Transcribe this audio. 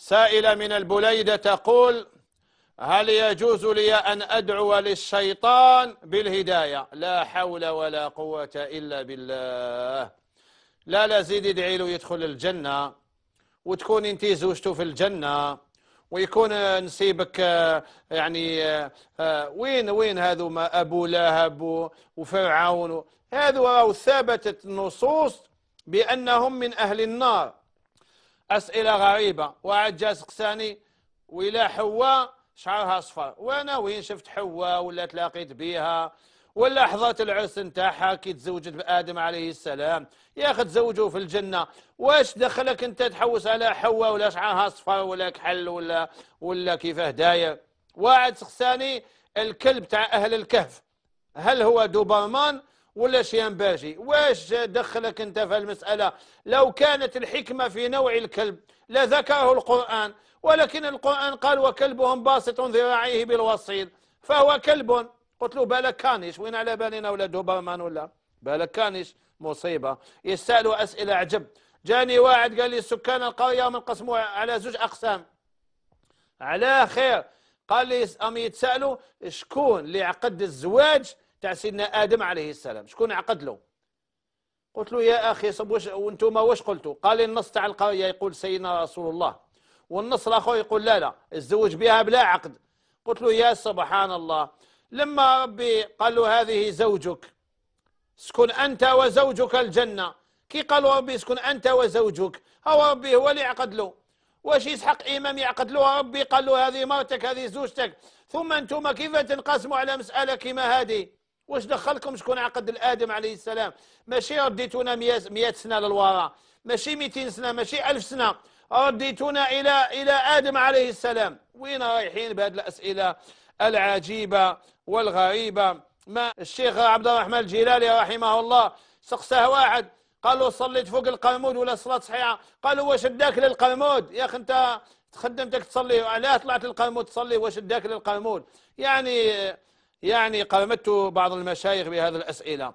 سائلة من البليدة تقول هل يجوز لي أن أدعو للشيطان بالهداية؟ لا حول ولا قوة إلا بالله. لا لا زيد ادعي له يدخل الجنة وتكون أنت زوجته في الجنة ويكون نسيبك يعني وين وين هذو؟ ما أبو لهب وفرعون. هذو ثبتت نصوص بأنهم من أهل النار. أسئلة غريبة. واحد جا سقساني ولا حواء شعرها أصفر. وأنا وين شفت حواء ولا تلاقيت بها ولا حضرت العرس نتاعها كي تزوجت بآدم عليه السلام. يا أخي تزوجوا في الجنة. واش دخلك أنت تحوس على حواء ولا شعرها أصفر ولا كحل ولا ولا كيفاه داير واحد سقساني الكلب تاع أهل الكهف. هل هو دوبرمان ولا شيامباجي واش دخلك انت في المسألة؟ لو كانت الحكمة في نوع الكلب لذكره القرآن ولكن القرآن قال وكلبهم باسط ذراعيه بالوصيد فهو كلب. قلت له بالك كانش وين على بالنا ولا دوبرمان ولا؟ بالك كانش مصيبة. يسألوا أسئلة عجب جاني واحد قال لي سكان القرية منقسموا على زوج أقسام. على خير. قال لي أم يتسألوا شكون اللي عقد الزواج تاع سيدنا آدم عليه السلام. شكون عقد له؟ قلت له يا أخي صب وش وأنتم واش قلتوا؟ قال النص تاع القريه يقول سيدنا رسول الله. والنص الآخر يقول لا لا الزوج بها بلا عقد. قلت له يا سبحان الله. لما ربي قال له هذه زوجك. اسكن أنت وزوجك الجنة. كي قال ربي اسكن أنت وزوجك. هو ربي هو اللي عقد له. واش يسحق إمام يعقد له؟ ربي قال له هذه مرتك هذه زوجتك. ثم أنتم كيف تنقسموا على مسألة كما هذه؟ واش دخلكم شكون عقد الآدم عليه السلام؟ ماشي رديتونا 100 سنة للوراء ماشي 200 سنة ماشي 1000 سنة. رديتونا إلى إلى آدم عليه السلام. وين رايحين بهذه الأسئلة العجيبة والغريبة؟ ما الشيخ عبد الرحمن الجلالي رحمه الله سقساه واحد. قال له صليت فوق القرمود ولا صلاة صحيحة؟ قالوا واش اداك للقرمود؟ يا أخي أنت خدمتك تصلي. علاه طلعت للقرمود تصلي واش اداك للقرمود؟ يعني يعني قامت بعض المشايخ بهذه الأسئلة.